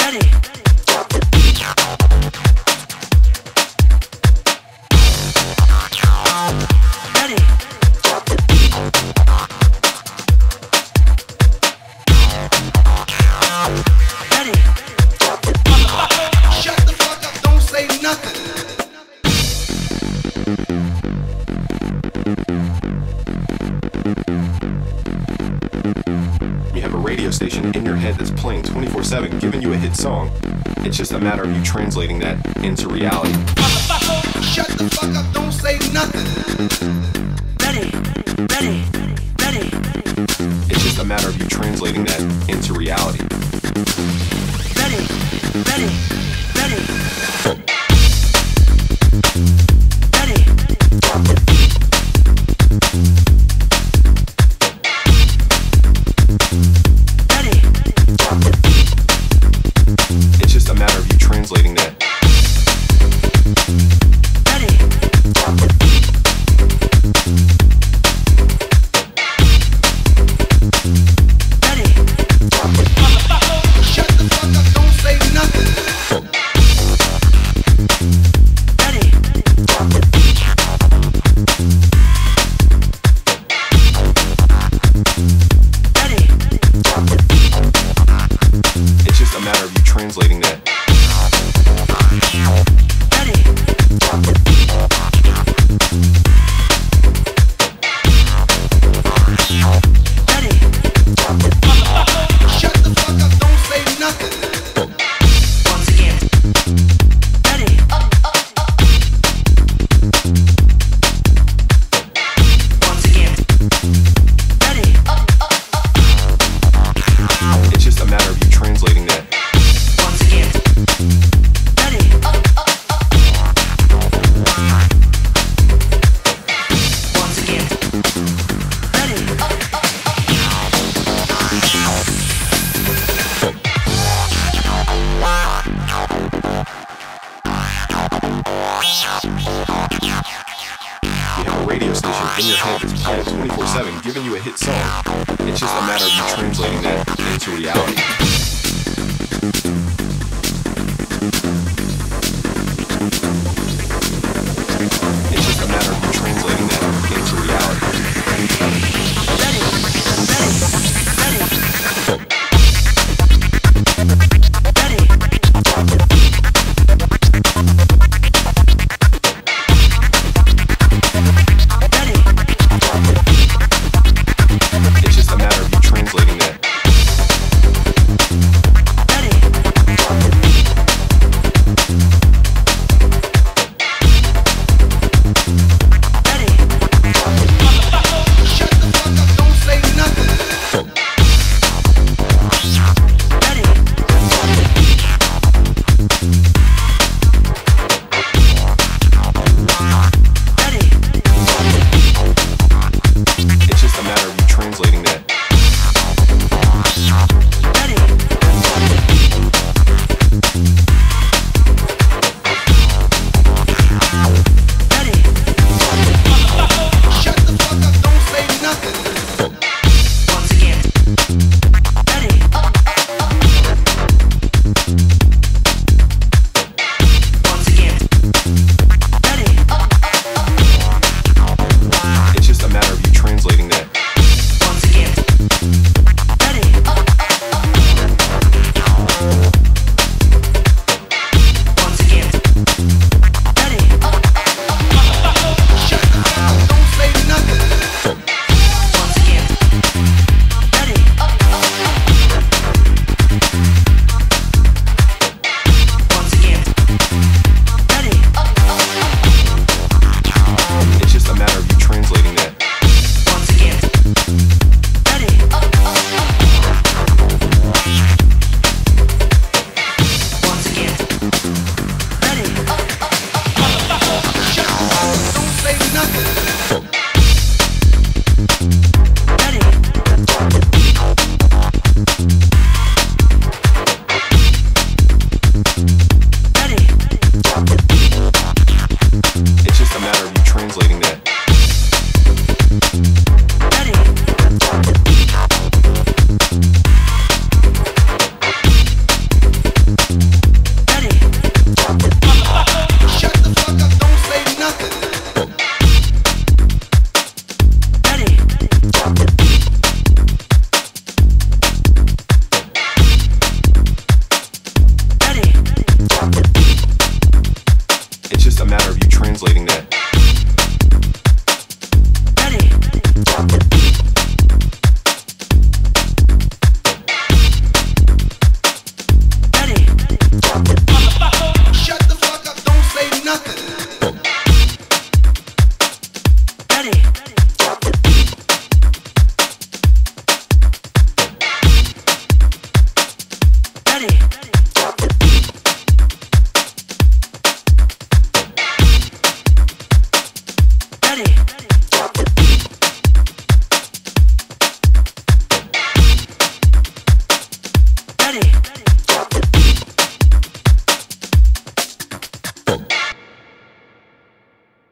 ready. Drop the beat. radio station in your head that's playing 24 7, giving you a hit song. It's just a matter of you translating that into reality. Shut the fuck up, don't say nothing. Ready, ready, ready. It's just a matter of you translating that into reality. Ready, ready. matter of you translating that. radio station in your head that's playing 24 7, giving you a hit song. It's just a matter of you translating that into reality. translating that.